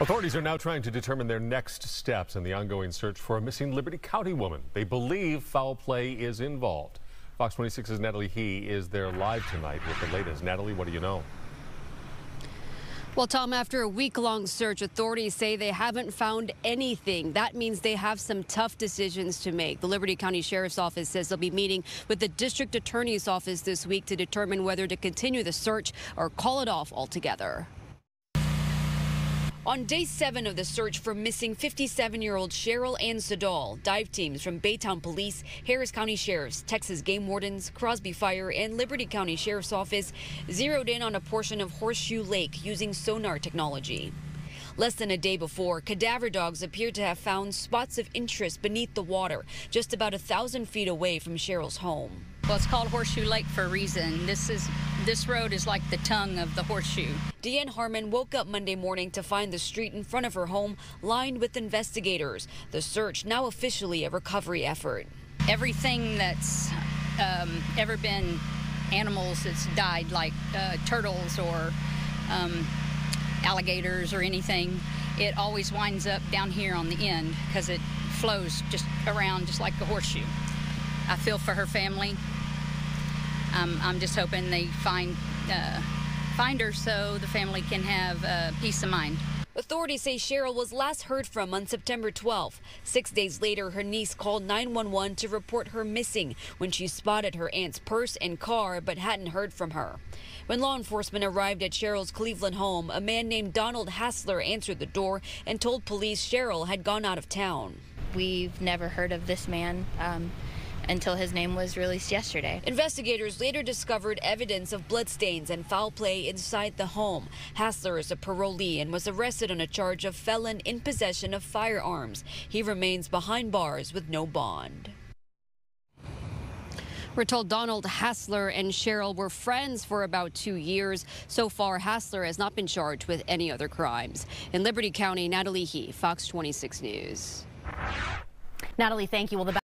Authorities are now trying to determine their next steps in the ongoing search for a missing Liberty County woman. They believe foul play is involved. Fox 26's Natalie He is there live tonight with the latest. Natalie, what do you know? Well, Tom, after a week long search, authorities say they haven't found anything. That means they have some tough decisions to make. The Liberty County Sheriff's Office says they'll be meeting with the District Attorney's Office this week to determine whether to continue the search or call it off altogether. On day seven of the search for missing 57 year old Sheryl Ann Siddall, dive teams from Baytown Police, Harris County Sheriffs, Texas Game Wardens, Crosby Fire, and Liberty County Sheriff's Office zeroed in on a portion of Horseshoe Lake using sonar technology. Less than a day before, cadaver dogs appeared to have found spots of interest beneath the water, just about a thousand feet away from Sheryl's home. Well, it's called Horseshoe Lake for a reason. This is this road is like the tongue of the horseshoe. Deanne Harmon woke up Monday morning to find the street in front of her home lined with investigators. The search now officially a recovery effort. Everything that's um, ever been animals that's died, like uh, turtles or um, alligators or anything, it always winds up down here on the end because it flows just around just like a horseshoe. I feel for her family um, I'm just hoping they find uh, find her so the family can have uh, peace of mind. Authorities say Sheryl was last heard from on September 12th. Six days later, her niece called 911 to report her missing when she spotted her aunt's purse and car but hadn't heard from her. When law enforcement arrived at Sheryl's Cleveland home, a man named Donald Hassler answered the door and told police Sheryl had gone out of town. We've never heard of this man. Um, until his name was released yesterday. Investigators later discovered evidence of bloodstains and foul play inside the home. Hassler is a parolee and was arrested on a charge of felon in possession of firearms. He remains behind bars with no bond. We're told Donald Hassler and Sheryl were friends for about two years. So far, Hassler has not been charged with any other crimes. In Liberty County, Natalie He, Fox 26 News. Natalie, thank you. Well, the